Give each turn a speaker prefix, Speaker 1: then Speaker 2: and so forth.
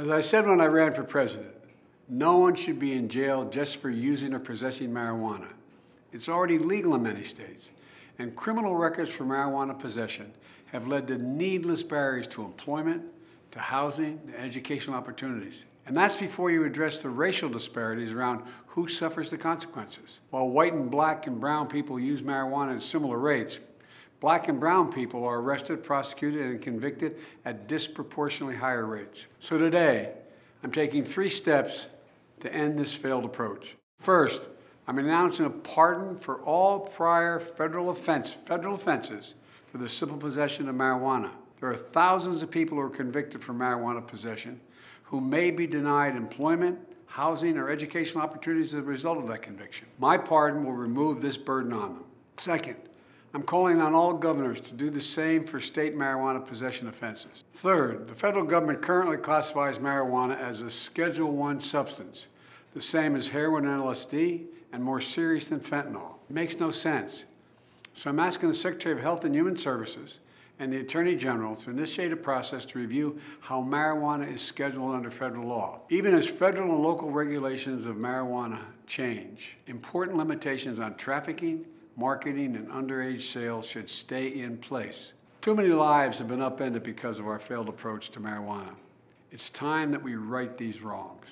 Speaker 1: As I said when I ran for president, no one should be in jail just for using or possessing marijuana. It's already legal in many states, and criminal records for marijuana possession have led to needless barriers to employment, to housing, to educational opportunities. And that's before you address the racial disparities around who suffers the consequences. While white and black and brown people use marijuana at similar rates, Black and brown people are arrested, prosecuted, and convicted at disproportionately higher rates. So today, I'm taking three steps to end this failed approach. First, I'm announcing a pardon for all prior federal offense, federal offenses for the simple possession of marijuana. There are thousands of people who are convicted for marijuana possession who may be denied employment, housing, or educational opportunities as a result of that conviction. My pardon will remove this burden on them. Second, I'm calling on all governors to do the same for state marijuana possession offenses. Third, the federal government currently classifies marijuana as a Schedule One substance, the same as heroin and LSD, and more serious than fentanyl. It makes no sense. So I'm asking the Secretary of Health and Human Services and the Attorney General to initiate a process to review how marijuana is scheduled under federal law. Even as federal and local regulations of marijuana change, important limitations on trafficking, marketing, and underage sales should stay in place. Too many lives have been upended because of our failed approach to marijuana. It's time that we right these wrongs.